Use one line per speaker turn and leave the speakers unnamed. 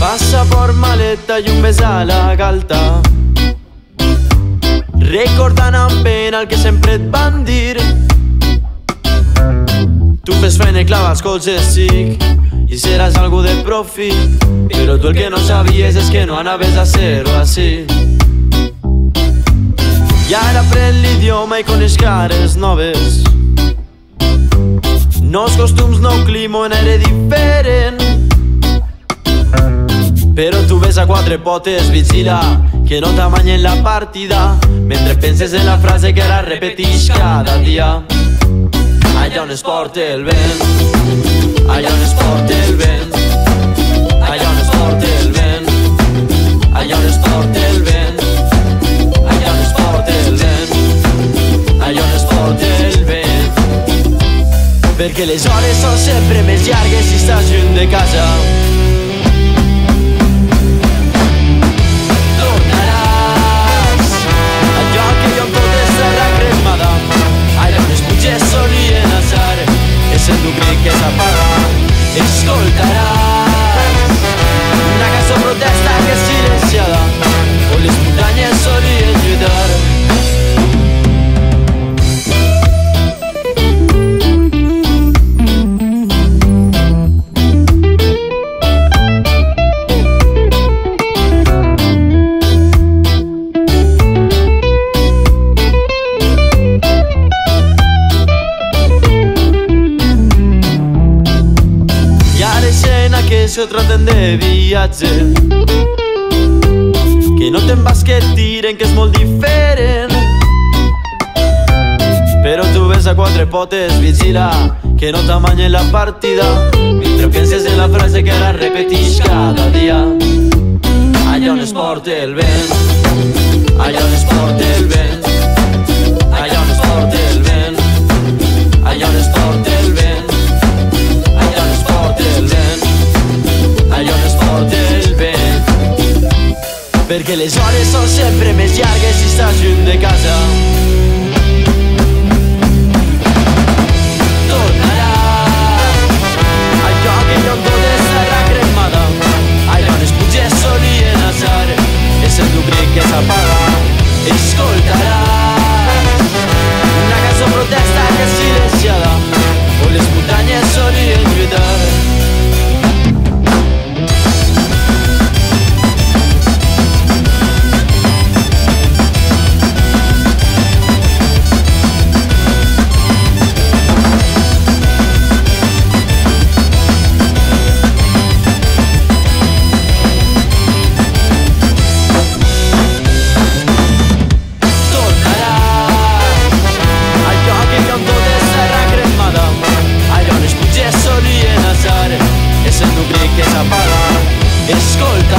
Passa por maleta i un bes a la galta. Recordant amb pena el que sempre et van dir Tu fes feina i clava els colzes xic. I seràs algú de profit Però tu el que no sabies és que no anaves a ser-ho així. I ara pren l'idioma i coneix cares noves. Nous costums, nou clima, un aire diferent. Però tu ves a quatre potes, vigila que no t'amanyen la partida mentre penses en la frase que ara repetix cada dia allà on es porta el vent. Allà on es porta el vent. Allà on es porta el vent. Allà on es porta el vent. Allà on es porta el vent. Allà on es porta el vent. Perquè les hores són sempre més llargues si estàs lluny de casa se traten de viatge. Que no te'n vas que et diren que és molt diferent. Però tu ves a quatre potes, vigila Que no t'amanyen la partida. Mentre penses en la frase que ara repetix cada dia. Allà on es porta el vent Allà on es porta el vent Perquè les hores són sempre més llargues si estàs lluny de casa. apagar eskolta